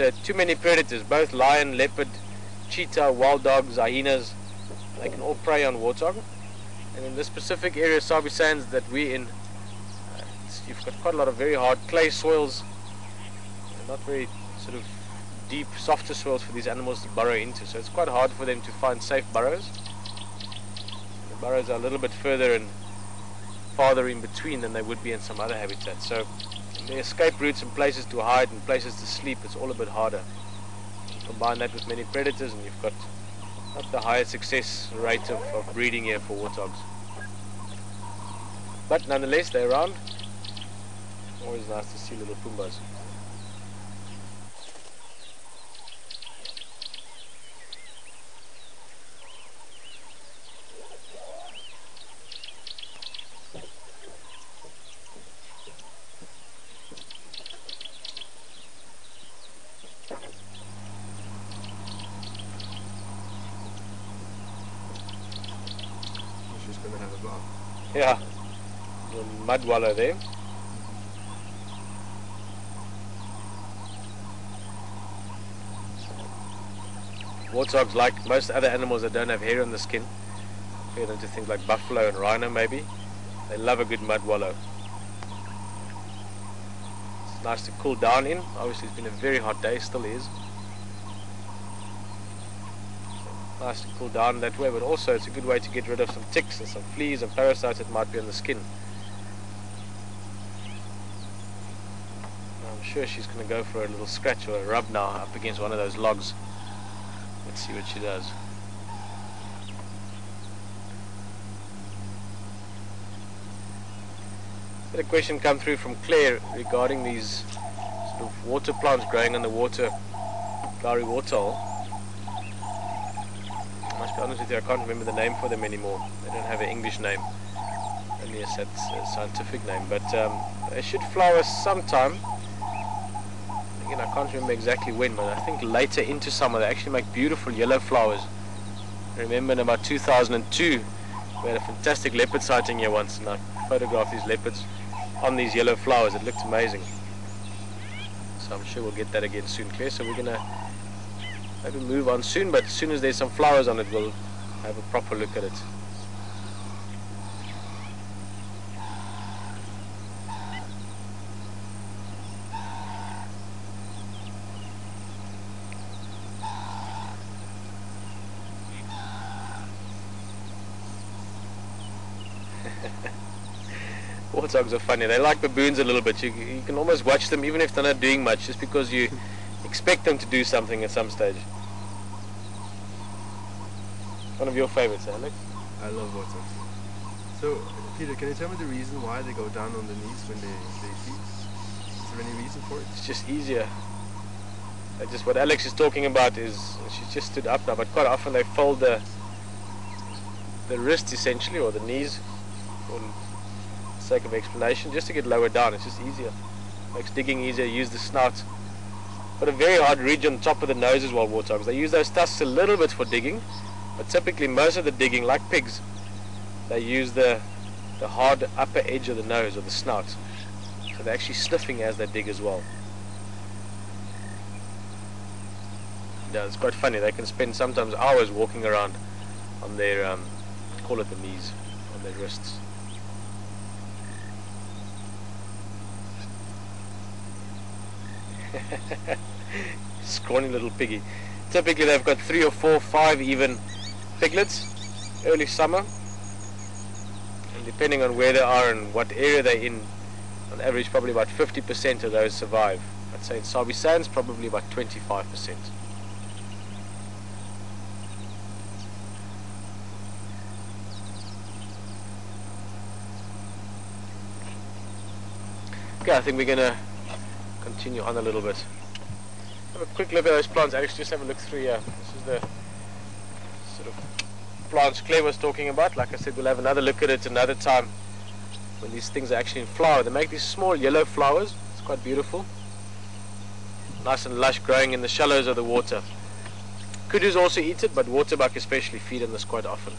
uh, too many predators, both lion, leopard, cheetah, wild dogs, hyenas. They can all prey on warthog. And in this specific area Sabi Sands that we're in, uh, you've got quite a lot of very hard clay soils, not very sort of deep, softer soils for these animals to burrow into. So it's quite hard for them to find safe burrows. The burrows are a little bit further and farther in between than they would be in some other habitats. So the escape routes and places to hide and places to sleep, it's all a bit harder. Combine that with many predators and you've got not the highest success rate of, of breeding here for warthogs. But nonetheless, they're around. Always nice to see little pumbas. She's gonna have a bath. Yeah, the mud wallow there. Warthogs, like most other animals that don't have hair on the skin, compare them to things like buffalo and rhino maybe, they love a good mud wallow. It's nice to cool down in. Obviously it's been a very hot day, still is. Nice to cool down that way, but also it's a good way to get rid of some ticks and some fleas and parasites that might be on the skin. I'm sure she's going to go for a little scratch or a rub now up against one of those logs. Let's see what she does. Had a question come through from Claire regarding these sort of water plants growing on the water, Gowrie waterhole. I must be honest with you, I can't remember the name for them anymore. They don't have an English name, only a scientific name. But um, they should flower sometime. Again, I can't remember exactly when, but I think later into summer they actually make beautiful yellow flowers. I remember in about 2002 we had a fantastic leopard sighting here once, and I photographed these leopards on these yellow flowers. It looked amazing. So I'm sure we'll get that again soon, Claire. So we're gonna maybe move on soon, but as soon as there's some flowers on it, we'll have a proper look at it. Warthogs are funny. They like baboons a little bit. You, you can almost watch them even if they're not doing much, just because you expect them to do something at some stage. One of your favorites, eh, Alex? I love water. So, Peter, can you tell me the reason why they go down on the knees when they, they feed? Is there any reason for it? It's just easier. They just what Alex is talking about is she's just stood up now, but quite often they fold the the wrists essentially or the knees for the sake of explanation, just to get lower down. It's just easier. Makes digging easier. Use the snout. Got a very hard ridge on top of the nose as well, warthogs. They use those tusks a little bit for digging, but typically most of the digging, like pigs, they use the the hard upper edge of the nose or the snout. So they're actually sniffing as they dig as well. Yeah, it's quite funny. They can spend sometimes hours walking around on their, um, call it the knees, on their wrists. Scrawny little piggy. Typically they've got three or four, five even piglets, early summer. And depending on where they are and what area they're in, on average probably about 50% of those survive. I'd say in Sabi Sands probably about 25%. Okay, I think we're gonna continue on a little bit. Have a quick look at those plants. Alex, just have a look through here. This is the sort of plants Claire was talking about. Like I said, we'll have another look at it another time when these things are actually in flower. They make these small yellow flowers. It's quite beautiful. Nice and lush, growing in the shallows of the water. Kudus also eat it, but waterbuck especially feed on this quite often.